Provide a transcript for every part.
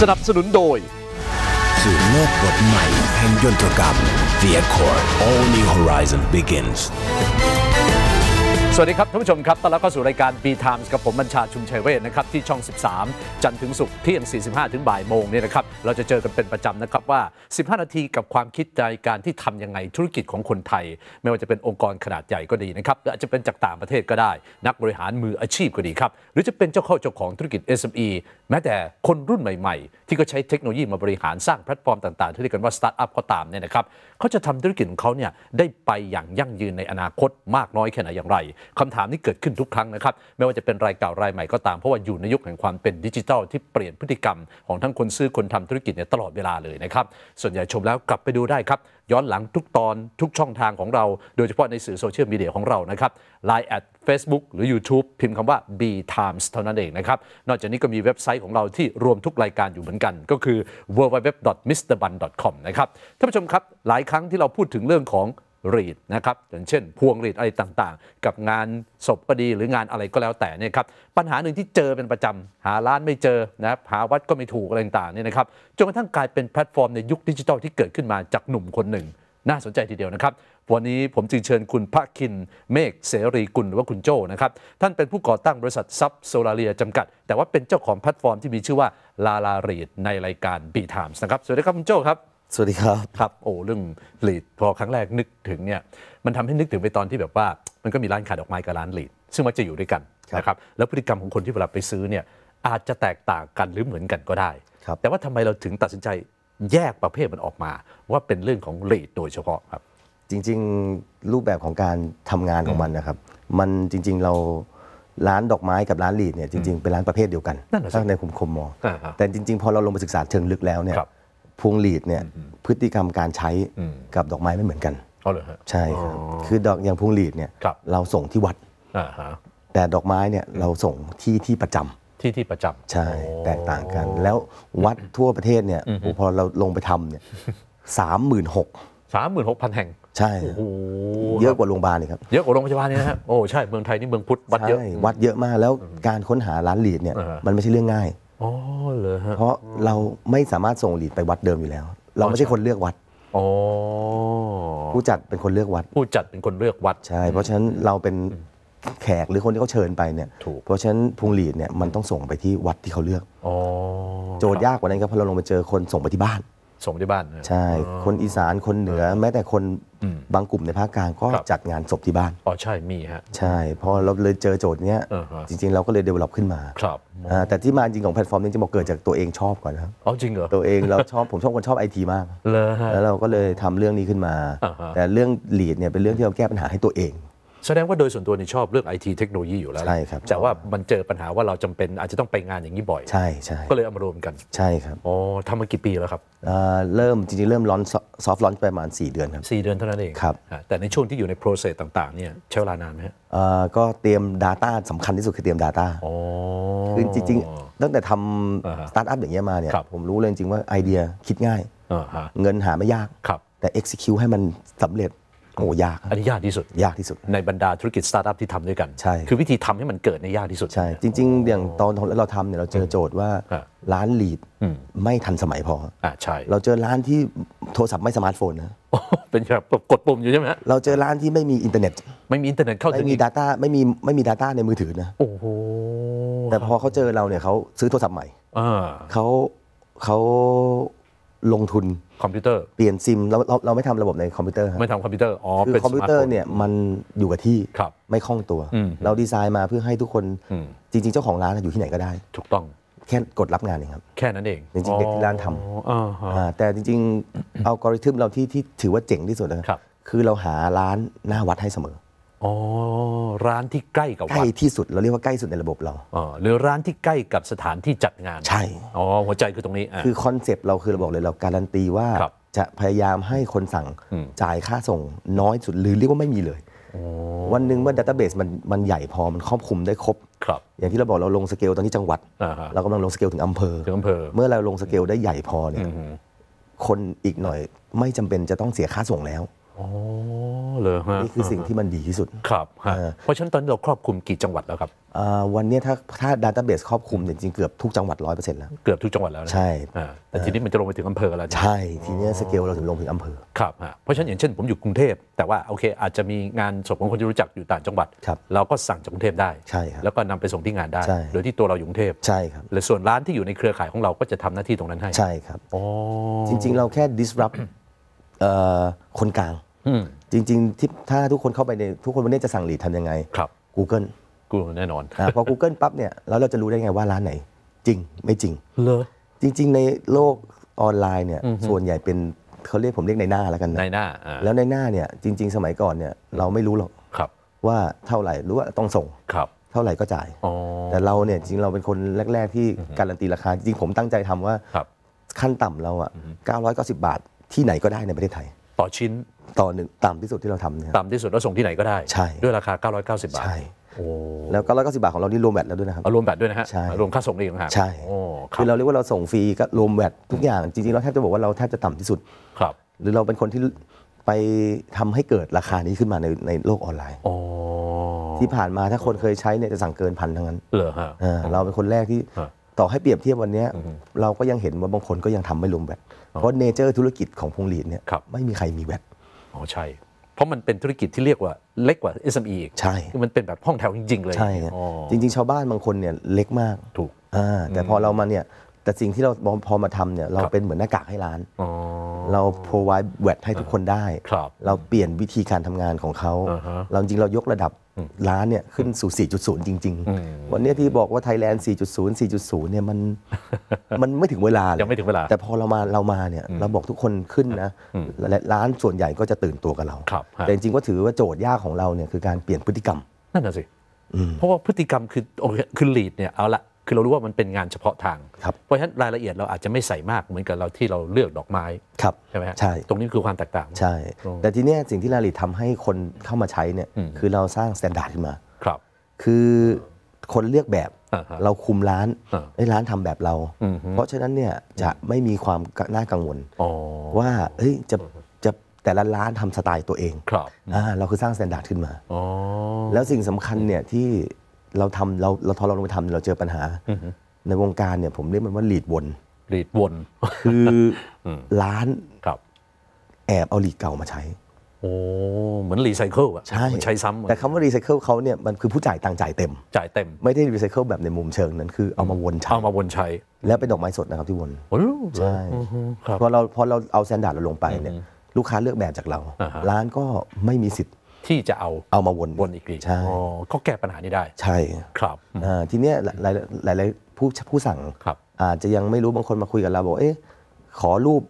สนับสนุนโดย สู่โลกบทใหม่แห่งยนตรกรรม The Accord All New Horizon begins สวัสดีครับท่านผู้ชมครับ ต้อนรับเข้าสู่รายการ B Times กับผมบัญชาชุมชัยเวทนะครับที่ช่อง 13 จันทร์ถึงศุกร์เที่ยง 45 ถึงบ่ายโมงเนี่ยนะครับเราจะเจอกันเป็นประจำนะครับว่า 15 นาทีกับความคิดในการที่ทำยังไงธุรกิจของคนไทย ไม่ว่าจะเป็นองค์กรขนาดใหญ่ก็ดีนะครับหรืออาจจะเป็นจากต่างประเทศก็ได้ นักบริหารมืออาชีพก็ดีครับ หรือจะเป็นเจ้าเข้าเจ้าของธุรกิจ SME แม้แต่คนรุ่นใหม่ ๆ ที่ก็ใช้เทคโนโลยีมาบริหารสร้างแพลตฟอร์มต่างๆที่เรียกกันว่าสตาร์ทอัพก็ตามเนี่ยนะครับเขาจะทำธุรกิจของเขาเนี่ยได้ไปอย่างยั่งยืนในอนาคตมากน้อยแค่ไหนอย่างไรคำถามนี้เกิดขึ้นทุกครั้งนะครับ ไม่ว่าจะเป็นรายเก่ารายใหม่ก็ตาม เพราะว่าอยู่ในยุคแห่งความเป็นดิจิทัลที่เปลี่ยนพฤติกรรมของทั้งคนซื้อคนทำธุรกิจเนี่ยตลอดเวลาเลยนะครับ ส่วนใหญ่ชมแล้วกลับไปดูได้ครับ ย้อนหลังทุกตอนทุกช่องทางของเรา โดยเฉพาะในสื่อโซเชียลมีเดียของเรานะครับ Line add Facebook หรือ YouTube พิมพ์คำว่า B Times เท่านั้นเองนะครับ นอกจากนี้ก็มีเว็บไซต์ของเราที่รวมทุกรายการอยู่เหมือนกัน ก็คือ www.mrbun.com นะครับท่านผู้ชมครับ หลายครั้งที่เราพูดถึงเรื่องของ หรีดนะครับอย่างเช่น พวงหรีดอะไรต่างๆ กับงานศพก็ดีหรืองานอะไรก็แล้วแต่เนี่ยครับปัญหาหนึ่งที่เจอเป็นประจำหาร้านไม่เจอนะครับหาวัดก็ไม่ถูกอะไรต่างๆเนี่ยนะครับจนกระทั่งกลายเป็นแพลตฟอร์มในยุคดิจิทัลที่เกิดขึ้นมาจากหนุ่มคนหนึ่ง น่าสนใจทีเดียวนะครับวันนี้ผมจึงเชิญคุณพระคินเมฆเสรีกุลหรือว่าคุณโจนะครับ ท่านเป็นผู้ก่อตั้งบริษัทซับโซลาเรียจำกัด แต่ว่าเป็นเจ้าของแพลตฟอร์มที่มีชื่อว่า Lalareed ในรายการ B Times นะครับ สวัสดีครับคุณโจครับ สวัสดีครับ ครับ โอ้เรื่องหรีดพอครั้งแรกนึกถึงเนี่ยมันทำให้นึกถึงไปตอนที่แบบว่า มันก็มีร้านขายดอกไม้กับร้านหรีดซึ่งมักจะอยู่ด้วยกันครับนะครับแล้วพฤติกรรมของคนที่เวลาไปซื้อเนี่ยอาจจะแตกต่างกันหรือเหมือนกันก็ได้ครับแต่ว่าทำไมเราถึงตัดสินใจแยกประเภทมันออกมา ว่าเป็นเรื่องของลีดโดยเฉพาะครับ จริงๆรูปแบบของการทำงานของมันนะครับ มันจริงๆเราร้านดอกไม้กับร้านลีดเนี่ยจริงๆเป็นร้านประเภทเดียวกันนั่นน่ะสิถ้าในคุมคมมองอ่าฮะแต่จริงๆ พอเราลงไปศึกษาเชิงลึกแล้วเนี่ยครับ พวงลีดเนี่ยพฤติกรรมการใช้อืมกับดอกไม้ไม่เหมือนกันเอาเลยฮะใช่ครับคือดอกอย่างพวงลีดเนี่ยครับเราส่งที่วัดอ่าฮะแต่ดอกไม้เนี่ยเราส่งที่ที่ประจำที่ที่ประจำใช่โอ้แตกต่างกัน แล้ววัดทั่วประเทศเนี่ยโอ้พอเราลงไปทำเนี่ยสามหมื่นหกสามหมื่นหกพันแห่งใช่โอ้โหเยอะกว่าโรงพยาบาลอีกครับเยอะกว่าโรงพยาบาลนี่นะฮะโอ้ใช่เมืองไทยนี่เมืองพุทธวัดเยอะใช่วัดเยอะมากแล้วการค้นหาร้านลีดเนี่ยอ่าฮะมันไม่ใช่เรื่องง่าย อ๋อเลยฮะเพราะเราไม่สามารถส่งลีดไปวัดเดิมอยู่แล้ว เราไม่ใช่คนเลือกวัดอ๋อผู้จัดเป็นคนเลือกวัด ผู้จัดเป็นคนเลือกวัดใช่ เพราะฉะนั้นเราเป็นแขกหรือคนที่เขาเชิญไปเนี่ยถูกเพราะฉะนั้นพวงลีดเนี่ยมันต้องส่งไปที่วัดที่เขาเลือกอ๋อโจทย์ยากกว่านั้นครับเพราะเราลงไปเจอคนส่งไปที่บ้าน ส่งที่บ้านนะใช่ คนอีสานคนเหนือแม้แต่คนอืมบางกลุ่มในภาคกลางก็ครับจัดงานศพที่บ้านอ๋อใช่มีฮะใช่พอเราเลยเจอโจทย์เนี้ยอ่าฮะจริง ๆ เราก็เลย develop ขึ้นมาครับอ่าแต่ที่มาจริงของแพลตฟอร์มนี้จะบอกเกิดจากตัวเองชอบก่อนนะครับอ๋อจริงเหรอตัวเองเราชอบผมชอบคนชอบไอทีมากเลยฮะแล้วเราก็เลยทำเรื่องนี้ขึ้นมาอ่าฮะแต่เรื่องหรีดเนี่ยเป็นเรื่องที่เราแก้ปัญหาให้ตัวเอง แสดงว่าโดยส่วนตัวนี่ชอบเรื่องไอทีเทคโนโลยีอยู่แล้วใช่ครับแต่ว่ามันเจอปัญหาว่าเราจำเป็นอาจจะต้องไปงานอย่างนี้บ่อย ใช่ใช่ก็เลยเอามารวมกัน ใช่ครับอ๋อทำมากี่ปีแล้วครับอ่าเริ่มจริงๆ เริ่ม launch soft launch ไปประมาณ 4 เดือนครับสี่เดือนเท่านั้นเองครับอะแต่ในช่วงที่อยู่ใน process ต่างๆเนี่ยใช้เวลานานไหมฮะอ่าก็เตรียม Data สำคัญที่สุดคือเตรียม Data อ๋อคือจริงๆ ตั้งแต่อ่าฮะทำสตาร์ทอัพอย่างเงี้ยมาเนี่ยครับผมรู้เลยจริงๆว่าไอเดียคิดง่ายอ่าฮะเงินหาไม่ยากครับแต่ execute ให้มันสำเร็จ โอ้ยากอันนี้ยากที่สุดยากที่สุด ในบรรดาธุรกิจสตาร์ทอัพที่ทำด้วยกันใช่คือวิธีทำให้มันเกิดเนี่ยยากที่สุดใช่จริง ๆ อย่างตอนเราทำเนี่ยเราเจอโจทย์ว่าอ่าร้านหรีดอืมไม่ทันสมัยพออ่าใช่เราเจอร้านที่โทรศัพท์ไม่สมาร์ทโฟนนะโอ้เป็นแบบกดปุ่มอยู่ใช่ไหมฮะเราเจอร้านที่ไม่มีอินเทอร์เน็ต ไม่มีอินเทอร์เน็ตเข้าไม่ถึงมีอีก Data ไม่มีไม่มี Data ในมือถือนะโอ้โหแต่พอเขาเจอเราเนี่ยเขาซื้อโทรศัพท์ใหม่อ่าเขาเขาลงทุน คอมพิวเตอร์เปลี่ยนซิมเราเราเราไม่ทำระบบในคอมพิวเตอร์ครับไม่ทำคอมพิวเตอร์อ๋อคือเป็นคอมพิวเตอร์สาร์ทโฟนเนี่ยมันอยู่กับที่ครับไม่คล่องตัวอืมเราดีไซน์มาเพื่อให้ทุกคนอืมจริง ๆ เจ้าของร้านอยู่ที่ไหนก็ได้ ถูกต้องแค่กดรับงานเองครับ แค่นั้นเองจริงๆเด็กที่ร้านทำอ๋ออ่าฮะอ่าแต่จริงๆอัลกอริทึมเราที่ที่ถือว่าเจ๋งที่สุดนะครับคือเราหาร้านหน้าวัดให้เสมอ อ๋อร้านที่ใกล้กับใกล้วัดที่สุดเราเรียกว่าใกล้สุดในระบบเรา อ๋อหรือร้านที่ใกล้กับสถานที่จัดงานใช่ อ๋อหัวใจคือตรงนี้อะ คือคอนเซปต์เราคือเราบอกเลยเราการันตีว่าครับจะพยายามให้คนสั่งอืม จ่ายค่าส่งน้อยสุดหรือเรียกว่าไม่มีเลย วันหนึ่งเมื่อ database มันมันใหญ่พอมันครอบคลุมได้ครบ ครับอย่างที่เราบอกเราลงสเกลตอนที่จังหวัด อ่าฮะเรากำลังลงสเกลถึงอำเภอ ถึงอำเภอเมื่อเราลงสเกลได้ใหญ่พอเนี่ยอืมคนอีกหน่อยไม่จำเป็นจะต้องเสียค่าส่งแล้วอ๋อเลยฮะ นี่คือสิ่งที่มันดีที่สุด ครับฮะเออเพราะฉะนั้นตอนนี้เราครอบคลุมกี่จังหวัดแล้วครับ อ่าวันเนี้ยถ้าถ้า database ครอบคลุมเนี่ยจริงๆเกือบทุกจังหวัดร้อยเปอร์เซ็นต์แล้ว เกือบทุกจังหวัดแล้วนะใช่อ่าแต่ทีนี้มันจะลงไปถึงอำเภอแล้วนะใช่ ทีเนี้ยสเกลเราถึงลงถึงอำเภอ ครับฮะเพราะฉะนั้นอย่างเช่นผมอยู่กรุงเทพ แต่ว่าโอเค อาจจะมีงานศพของคนที่รู้จักอยู่ต่างจังหวัดครับเราก็สั่งจากกรุงเทพได้ ใช่ครับ แล้วก็นำไปส่งที่งานได้ใช่โดยที่ตัวเราอยู่กรุงเทพ ใช่ครับและส่วนร้านที่อยู่ในเครือข่ายของเราก็จะทำหน้าที่ตรงนั้นให้ ใช่ครับ อ๋อ จริง ๆ เราแค่ disrupt เอ่อคนกลางอืม จริง ๆ ที่ถ้าทุกคนเข้าไปในทุกคนวันนี้จะสั่งหลีดทำยังไง ครับ Google กูแน่นอนอ่าพอ Google ปั๊บเนี่ยแล้วเราจะรู้ได้ไงว่าร้านไหน จริงไม่จริง เลอ จริง ๆ ในโลกออนไลน์เนี่ยส่วนใหญ่เป็นเขาเรียกผมเรียกในหน้าแล้วกันในนะหน้าอ่าแล้วในหน้าเนี่ยจริง ๆ สมัยก่อนเนี่ยเราไม่รู้หรอกครับว่าเท่าไหร่รู้ว่าต้องส่ง ครับเท่าไหร่ก็จ่าย อ๋อ แต่เราเนี่ยจริงๆเราเป็นคนแรก ๆ ที่การันตีราคา จริงๆผมตั้งใจทำว่าครับขั้นต่ำเราอะ990 บาทที่ไหนก็ได้ในประเทศไทย ต่อชิ้นต่อหนึ่งต่ำที่สุดที่เราทำเนี่ย ต่ำที่สุดแล้วส่งที่ไหนก็ได้ ใช่ ด้วยราคา 990 บาทใช่ โอ้แล้ว990บาทของเรานี่รวมแวตแล้วด้วยนะครับ เอารวมแบตด้วยนะฮะใช่ รวมค่าส่งอีกต่างหากใช่โอ้ครัคืบอเราเรียกว่าเราส่งฟรีก็รวมแวตทุกอย่างจริงๆเราแทบจะบอกว่าเราแทบจะต่ำที่สุด ครับหรือเราเป็นคนที่ไปทำให้เกิดราคานี้ขึ้นมาในในโลกออนไลน์อ๋อที่ผ่านมาถ้าคนเคยใช้เนี่ยจะสั่งเกินพันทั้งนั้นเหรอฮะ อ่าเราเป็นคนแรกที่ฮะ ต่อให้เปรียบเทียบวันเนี้ยเราก็ยังเห็นว่าบางคนก็ยังทำไม่รวมแวตเพราะเนเจอร์ธุรกิจของพงหลีดเนี่ยครับไม่มีใครมีแวตอ๋อใช่ เพราะมันเป็นธุรกิจที่เรียกว่าเล็กกว่า SME อีกใช่คือมันเป็นแบบห้องแถวจริง ๆ เลยใช่ครับอ๋อจริง ๆ ชาวบ้านบางคนเนี่ยเล็กมากถูกอ่าแต่พอเรามาเนี่ยแต่สิ่งที่เราพอมาทำเนี่ยเราครับเป็นเหมือนหน้ากากให้ร้านอ๋อเรา provide แวตให้ทุกคนได้ครับเราเปลี่ยนวิธีการทำงานของเขาอ่าฮะเราจริงๆเรายกระดับ ร้านเนี่ยขึ้นสู่ 4.0 จริงอืมๆวันเนี้ยที่บอกว่าไทยแลนด์ 4.0 4.0 เนี่ยมันมันไม่ถึงเวลาเลยังไม่ถึงเวลา แต่พอเรามาเรามาเนี่ยเราบอกทุกคนขึ้นนะและร้านส่วนใหญ่ก็จะตื่นตัวกับเราครับฮะแต่จริงๆก็ถือว่าโจทย์ยากของเราเนี่ยคือการเปลี่ยนพฤติกรรม นั่นน่ะสิเพราะว่าพฤติกรรมคือโอเคคือหรีดเนี่ยเอาละ คือเรารู้ว่ามันเป็นงานเฉพาะทางครับเพราะฉะนั้นรายละเอียดเราอาจจะไม่ใส่มากเหมือนกับเราที่เราเลือกดอกไม้ครับใช่ไหมฮะใช่ตรงนี้คือความแตกต่าง ใช่ แต่ทีเนี้ยสิ่งที่ Lalareed ทำให้คนเข้ามาใช้เนี่ยคือเราสร้าง standard ขึ้นมาครับ คือคนเลือกแบบอ่าฮะเราคุมร้านอ่าให้ร้านทำแบบเราอือฮึเพราะฉะนั้นเนี่ยจะไม่มีความน่ากังวลอ๋อว่าเฮ้ยจะจะแต่ละร้านทำสไตล์ตัวเองครับอ่าเราคือสร้าง standard ขึ้นมาอ๋อแล้วสิ่งสำคัญเนี่ยที่ เราทำเราเราทอเราลงไปทำเราเจอปัญหา ในวงการเนี่ยผมเรียกมันว่าหรีดวนหรีดวน คือร้านครับแอบเอาหรีดเก่ามาใช้โอ้เหมือนรีไซเคิลอะใช่เหมือนใช้ซ้ำอะแต่คำว่ารีไซเคิลเขาเนี่ยมันคือผู้จ่ายตังค์จ่ายเต็ม จ่ายเต็ม ไม่ได้รีไซเคิลแบบในมุมเชิงนั้นคือเอามาวนใช้ เอามาวนใช้ แล้วเป็นดอกไม้สดนะครับที่วนโอ้โหใช่อือฮึครับพอเราพอเราเอา standard เราลงไปเนี่ยลูกค้าเลือกแบบจากเราอ่าฮะร้านก็ไม่มีสิทธิ์ ที่จะเอาเอามาวนวนอีกทีใช่อ๋อก็แก้ปัญหานี้ได้ ใช่ครับอ่าทีเนี้ยหลายหลายหลายๆผู้ผู้สั่งครับอาจจะยังไม่รู้บางคนมาคุยกับเราบอกเอ๊ะขอรูป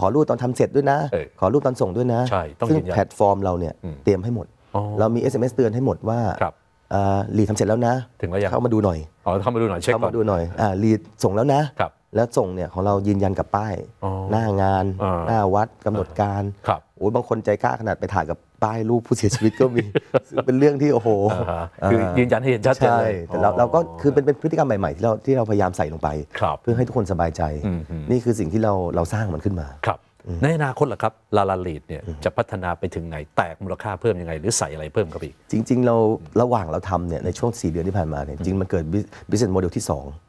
ขอรูปตอนทำเสร็จด้วยนะเออขอรูปตอนส่งด้วยนะใช่ต้องซึ่งยืนยันแพลตฟอร์มเราเนี่ยเตรียมให้หมดอ๋อเรามี SMS เตือนให้หมดว่าครับอ่าลีดทำเสร็จแล้วนะ ถึงแล้วยังเข้ามาดูหน่อยอ๋อเข้ามาดูหน่อยเช็คเข้าก่อมานดูหน่อยอ่าลีดส่งแล้วนะครับ แล้วส่งเนี่ยของเรายืนยันกับป้ายอ๋อหน้างานอ่าหน้าวัดกำหนดการครับโอ้ยบางคนใจกล้าขนาดไปถ่ายกับป้ายรูปผู้เสียชีวิตก็มีซึ่งเป็นเรื่องที่โอ้โหอ่าฮะคือยืนยันให้เห็นชัดเจนใช่เลยแต่เราอ๋อเราก็คือเป็นเป็นพฤติกรรมใหม่ๆที่เราที่เราพยายามใส่ลงไปครับเพื่อให้ทุกคนสบายใจอืมอืมนี่คือสิ่งที่เราเราสร้างมันขึ้นมาครับในอนาคตล่ะครับลาลาลีดเนี่ยจะพัฒนาไปถึงไหนแตกมูลค่าเพิ่มยังไง หรือใส่อะไรเพิ่มครับอีกจริง ๆ เราระหว่างเราทำเนี่ยในช่วง 4 เดือนที่ผ่านมาเนี่ยจริงๆมันเกิด business model ที่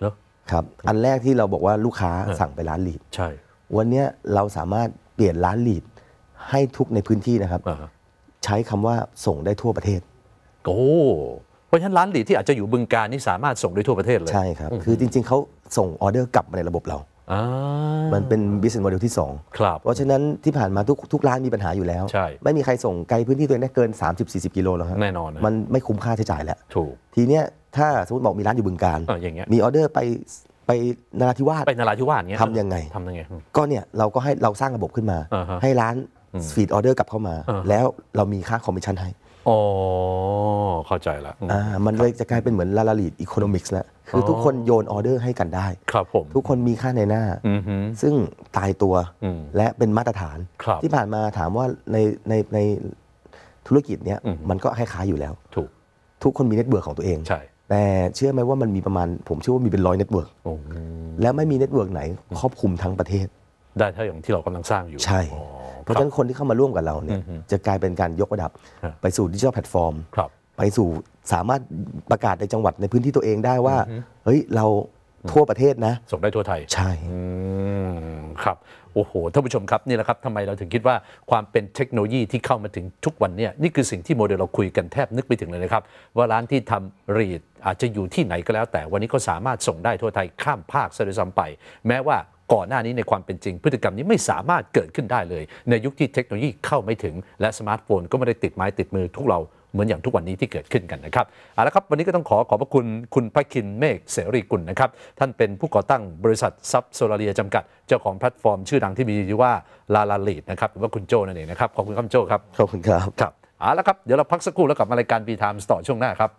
เนอะ2 ครับอันแรกที่เราบอกว่าลูกค้าสั่งไปร้านลีดใช่ วันเนี้ยเราสามารถเปลี่ยนร้านลีดให้ทุกในพื้นที่นะครับอ่าฮะใช้คำว่าส่งได้ทั่วประเทศโอ้เพราะฉะนั้นร้านลีดที่อาจจะอยู่บึงการนี่สามารถส่งได้ทั่วประเทศเลยใช่ครับ คือจริงๆเขาส่งออเดอร์กลับมาในระบบเราอ่ามันเป็น business model ที่ 2 ครับ เพราะฉะนั้นที่ผ่านมาทุกทุกร้านมีปัญหาอยู่แล้ว ใช่ ไม่มีใครส่งไกลพื้นที่ตัวเองได้เกิน 30-40 กิโลแล้วครับแน่นอนนะมันไม่คุ้มค่าใช้จ่ายแล้ว ถูก ทีเนี้ย ถ้าสมมติบอกมีร้านอยู่บึงกาฬเอออย่างเงี้ยมีออเดอร์ไปไปนราธิวาสไปนราธิวาสเงี้ยทำยังไงทำยังไง ก็เนี่ยเราก็ให้เราสร้างระบบขึ้นมาอ่าฮะให้ร้าน feed ออเดอร์กลับเข้ามาอ่าฮะแล้วเรามีค่าคอมมิชชั่นให้อ๋อเข้าใจละอืมอ่ามันเลยจะกลายเป็นเหมือน Lalareed economics แล้วคือออทุกคนโยนออเดอร์ให้กันได้ ครับผม ทุกคนมีค่านายหน้าอือฮึซึ่งตายตัวอืมและเป็นมาตรฐานครับที่ผ่านมาถามว่าในในในธุรกิจเนี้ยอืมมันก็คล้ายๆอยู่แล้ว ถูก ทุกคนมี network ของตัวเองใช่ แต่เชื่อไหมว่ามันมีประมาณ ผมเชื่อว่ามีเป็นร้อย network โอ้และไม่มี network ไหนครอบคลุมทั้งประเทศ ได้เท่าอย่างที่เรากำลังสร้างอยู่ใช่อ๋อเพราะฉะนั้นคนที่เข้ามาร่วมกับเราเนี่ยจะกลายเป็นการยกระดับครับไปสู่ดิจิทัลแพลตฟอร์มครับไปสู่สามารถประกาศในจังหวัดในพื้นที่ตัวเองได้ว่าเฮ้ยเราทั่วประเทศนะ ส่งได้ทั่วไทย ใช่อืมครับ โอ้โหท่านผู้ชมครับนี่แหละครับทำไมเราถึงคิดว่าความเป็นเทคโนโลยีที่เข้ามาถึงทุกวันเนี่ยนี่คือสิ่งที่โมเดลเราคุยกันแทบนึกไปถึงเลยนะครับ ว่าร้านที่ทำหรีดอาจจะอยู่ที่ไหนก็แล้ว แต่วันนี้ก็สามารถส่งได้ทั่วไทยข้ามภาคซะด้วยซ้ำไป แม้ว่าก่อนหน้านี้ในความเป็นจริง พฤติกรรมนี้ไม่สามารถเกิดขึ้นได้เลย ในยุคที่เทคโนโลยีเข้าไม่ถึง และสมาร์ทโฟนก็ไม่ได้ติดไม้ติดมือทุกเรา เหมือนอย่างทุกวันนี้ที่เกิดขึ้นกันนะครับเอาละครับวันนี้ก็ต้องขอขอบพระคุณคุณพระคินเมฆเสรีกุลนะครับท่านเป็นผู้ก่อตั้งบริษัทซับโซลาเรียจำกัด เจ้าของแพลตฟอร์ม ชื่อดังที่มีชื่อว่าลาลาลีดนะครับหรือว่าคุณโจนั่นเองนะครับขอบคุณครับโจครับขอบคุณครับครับเอาละครับเดี๋ยวเราพักสักครู่แล้วกลับมารายการ B Times ต่อช่วงหน้าครับ